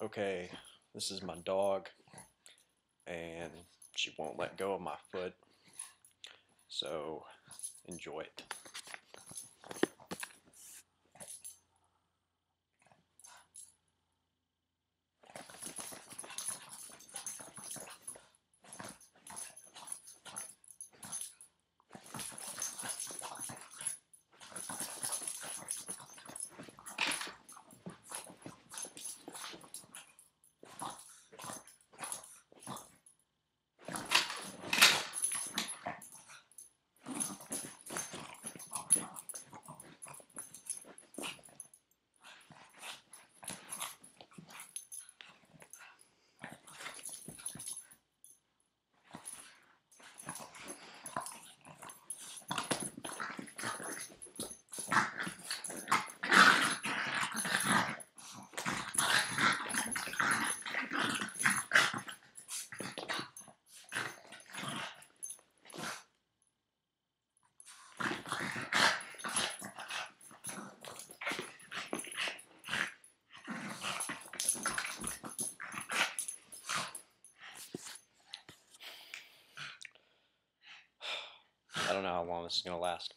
Okay, this is my dog, and she won't let go of my foot. So, enjoy it. I don't know how long this is going to last.